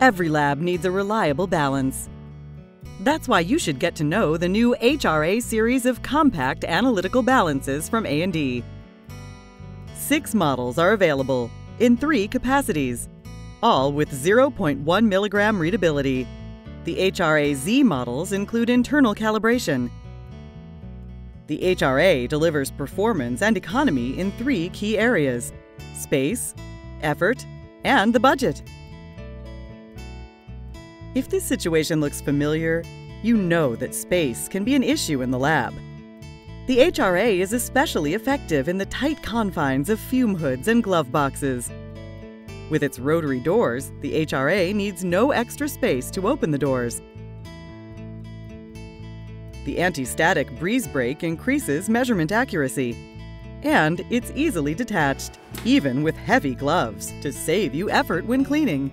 Every lab needs a reliable balance. That's why you should get to know the new HRA series of compact analytical balances from A&D. Six models are available in three capacities, all with 0.1 milligram readability. The HRA-Z models include internal calibration. The HRA delivers performance and economy in three key areas space, effort, and the budget. If this situation looks familiar, you know that space can be an issue in the lab. The HRA is especially effective in the tight confines of fume hoods and glove boxes. With its rotary doors, the HRA needs no extra space to open the doors. The anti-static breeze break increases measurement accuracy. And it's easily detached, even with heavy gloves, to save you effort when cleaning.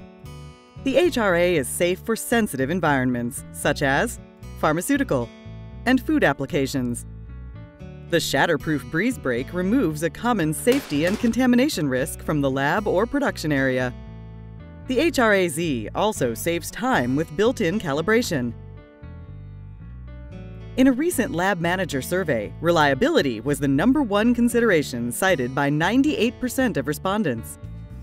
The HRA is safe for sensitive environments, such as pharmaceutical and food applications. The shatterproof breeze break removes a common safety and contamination risk from the lab or production area. The HRA-Z also saves time with built-in calibration. In a recent Lab Manager survey, reliability was the number one consideration cited by 98% of respondents.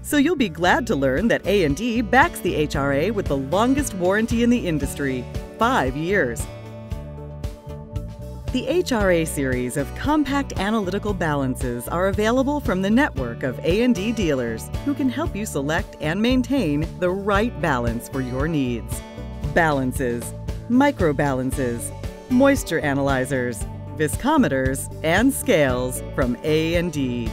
So you'll be glad to learn that A&D backs the HRA with the longest warranty in the industry, 5 years. The HRA series of compact analytical balances are available from the network of A&D dealers who can help you select and maintain the right balance for your needs. Balances, microbalances, moisture analyzers, viscometers, and scales from A&D.